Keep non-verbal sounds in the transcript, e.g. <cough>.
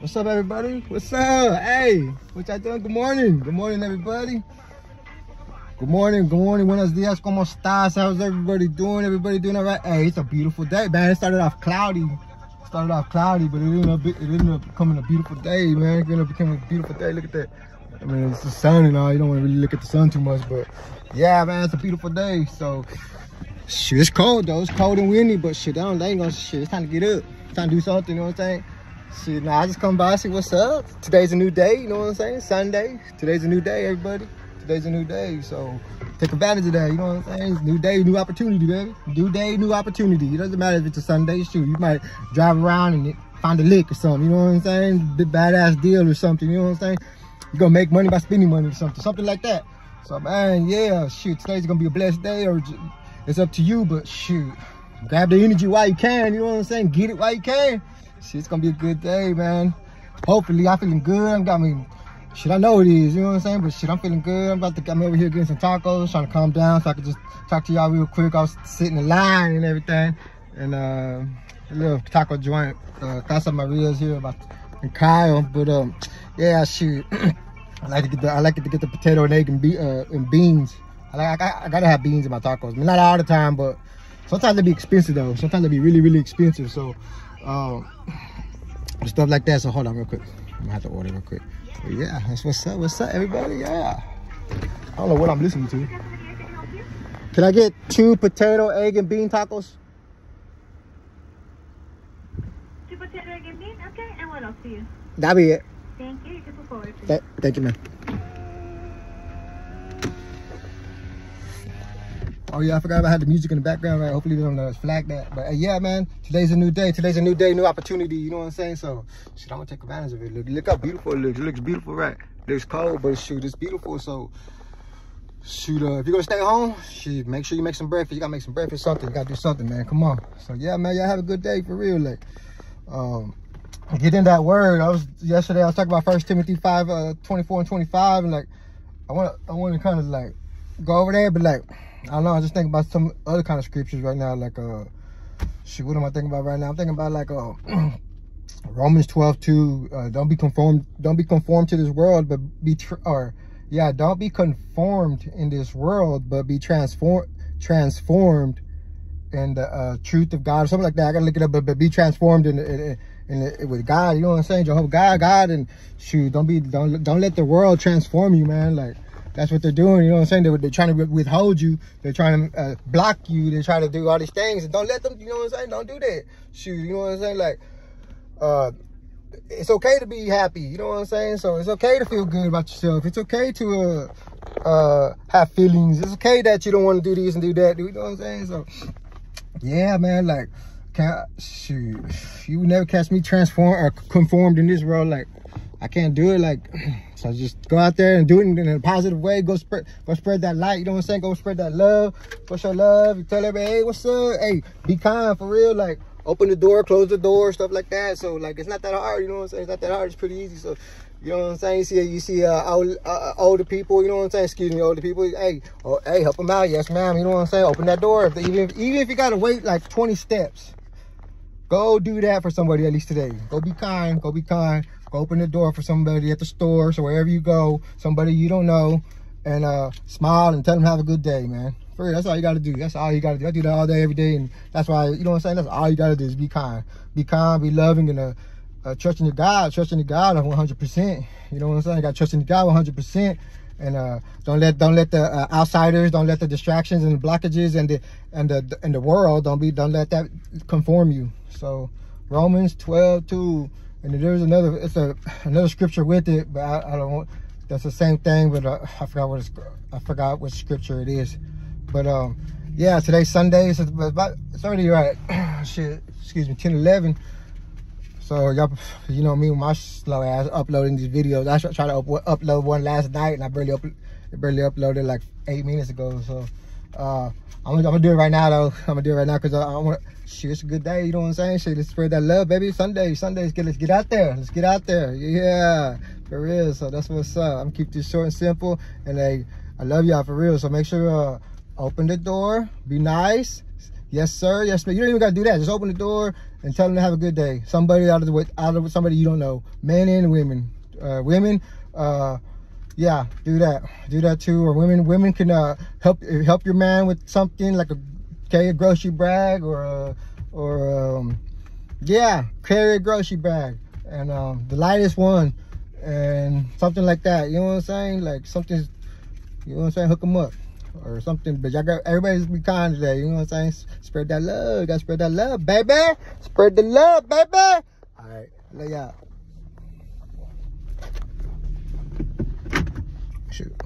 What's up, everybody? What's up? Hey, what y'all doing? Good morning. Good morning, everybody. Good morning. Good morning. Buenos dias. ¿Cómo estás? How's everybody doing? Everybody doing all right? Hey, it's a beautiful day, man. It started off cloudy. It started off cloudy, but it ended up, it ended up becoming a beautiful day, man. It ended up becoming a beautiful day. Look at that. I mean, it's the sun and all. You don't want to really look at the sun too much, but yeah, man, it's a beautiful day. So, shit, it's cold though. It's cold and windy, but shit, I don't, ain't gonna shit. It's time to get up. It's time to do something. You know what I'm saying? Shit, now I just come by, see what's up. Today's a new day, you know what I'm saying? Sunday. Today's a new day, everybody. Today's a new day, so take advantage of that, you know what I'm saying? New day, new opportunity, baby. New day, new opportunity. It doesn't matter if it's a Sunday, shoot. You might drive around and find a lick or something, you know what I'm saying? Badass deal or something, you know what I'm saying? You're gonna make money by spending money or something, something like that. So man, yeah, shoot, today's gonna be a blessed day or it's up to you, but shoot, grab the energy while you can, you know what I'm saying? Get it while you can. Shit, it's gonna be a good day, man. Hopefully, I'm feeling good. I'm got me. Shit, I know it is. You know what I'm saying? But shit, I'm feeling good. I'm about to come over here getting some tacos, trying to calm down so I could just talk to y'all real quick. I was sitting in line and everything, and uh, a little taco joint. Uh, Casa Maria's here about and Kyle, but um, yeah, shoot. <clears throat> I like to get the I like to get the potato and egg and, be, uh, and beans. I like I, I, gotta have beans in my tacos. I mean, not all the time, but sometimes they be expensive though. Sometimes they be really really expensive. So um, stuff like that. So hold on real quick. I'm gonna have to order real quick. But yeah, that's what's up. What's up, everybody? Yeah. I don't know what I'm listening to. Can I get two potato, egg, and bean tacos? Two potato, egg, and bean? Okay, and what else for you? That'll be it. Thank you. You can forward Th thank you, man. Oh yeah, I forgot I had the music in the background, right? Hopefully they don't uh, flag that. But uh, yeah, man, today's a new day. Today's a new day, new opportunity. You know what I'm saying? So, shit, I'm gonna take advantage of it. Look, look how beautiful it looks. It looks beautiful, right? It looks cold, but shoot, it's beautiful. So, shoot, uh, if you're gonna stay home, shoot, make sure you make some breakfast. You gotta make some breakfast, something. You gotta do something, man. Come on. So yeah, man, y'all have a good day for real. Like, um, get in that word. I was yesterday. I was talking about First Timothy five, uh, 24 and 25, and like, I want, I want to kind of like go over there, but like. I don't know. I just think about some other kind of scriptures right now. Like, uh, shit, what am I thinking about right now? I'm thinking about like, uh, <clears throat> Romans 12, 2, uh, don't be conformed, don't be conformed to this world, but be, or yeah, don't be conformed in this world, but be transformed, transformed in the uh, truth of God or something like that. I gotta look it up, but, but be transformed in, in, in, in, with God. You know what I'm saying? Jehovah God, God, and shoot, don't be, don't, don't let the world transform you, man. Like, that's what they're doing. You know what I'm saying? They're, they're trying to withhold you. They're trying to uh, block you. They're trying to do all these things. And don't let them, you know what I'm saying? Don't do that. Shoot, you know what I'm saying? Like, uh, it's okay to be happy. You know what I'm saying? So it's okay to feel good about yourself. It's okay to uh, uh, have feelings. It's okay that you don't want to do this and do that. You know what I'm saying? So, yeah, man, like, shoot, you would never catch me transform or conformed in this world. Like, I can't do it. Like, <clears throat> so just go out there and do it in a positive way. Go spread, go spread that light. You know what I'm saying? Go spread that love. Go show love. You tell everybody, hey, what's up? Hey, be kind for real. Like, open the door, close the door, stuff like that. So like, it's not that hard. You know what I'm saying? It's not that hard. It's pretty easy. So. You know what I'm saying? You see, you see uh, old, uh, older people. You know what I'm saying? Excuse me, older people. Hey, oh, hey, help them out. Yes, ma'am. You know what I'm saying? Open that door. If they, even even if you gotta wait like 20 steps, go do that for somebody at least today. Go be kind. Go be kind. Go open the door for somebody at the store, so wherever you go, somebody you don't know, and uh, smile and tell them have a good day, man. For real, that's all you gotta do. That's all you gotta do. I do that all day, every day, and that's why, you know what I'm saying? That's all you gotta do is be kind. Be kind, be loving, and uh, uh, trusting your God, trusting your God 100%. You know what I'm saying? You got trusting your God 100%. And uh, don't let don't let the uh, outsiders, don't let the distractions and the blockages and the and the and the world don't be don't let that conform you. So Romans 12 2 and there's another it's a another scripture with it but i, I don't want that's the same thing but uh, i forgot what i forgot what scripture it is but um yeah today's sunday it's about it's already right <clears throat> shit excuse me 10 11 so y'all you know me my slow ass uploading these videos i tried to up, upload one last night and i barely up, barely uploaded like eight minutes ago so uh I'm, I'm, gonna do it right now though. I'm gonna do it right now because I, I want shit, it's a good day, you know what I'm saying? Shit, let's spread that love, baby. Sunday, Sunday, let's get let's get out there. Let's get out there. Yeah. For real. So that's what's up. I'm keep this short and simple. And hey, I love y'all for real. So make sure uh open the door, be nice. Yes, sir. Yes, sir. You don't even gotta do that. Just open the door and tell them to have a good day. Somebody out of the out of somebody you don't know, men and women. Uh, women, uh, yeah, do that. Do that too. Or women, women can uh, help help your man with something like a carry a grocery bag or a, or um, yeah, carry a grocery bag and um, the lightest one and something like that. You know what I'm saying? Like something, you know what I'm saying? Hook them up or something. But y'all got everybody's be kind today. You know what I'm saying? Spread that love. Gotta spread that love, baby. Spread the love, baby. All right, lay out. Shoot.